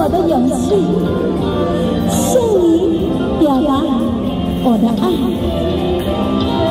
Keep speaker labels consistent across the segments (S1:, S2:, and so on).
S1: 我的勇气向你表达我的爱。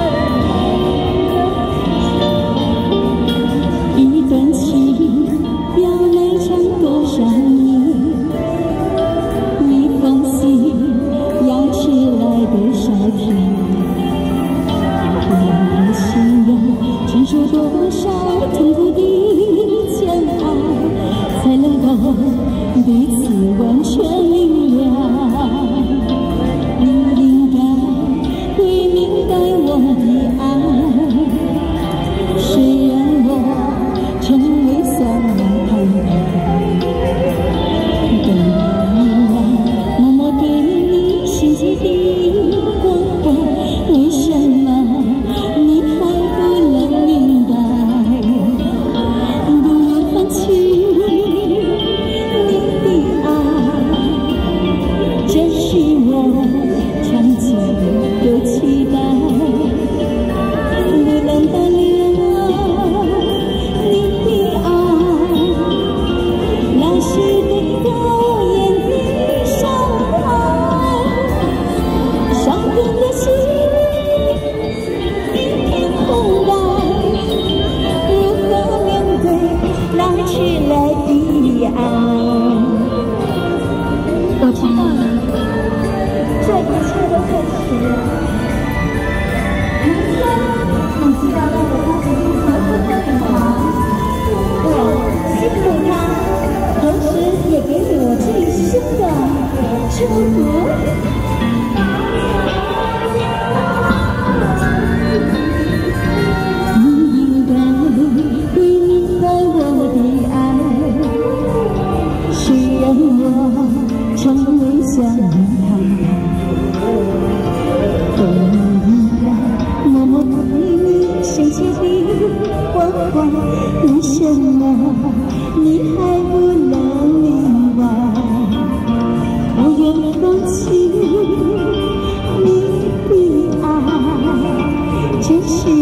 S1: 想我依然默默你深关怀为什么你还不能你的爱真心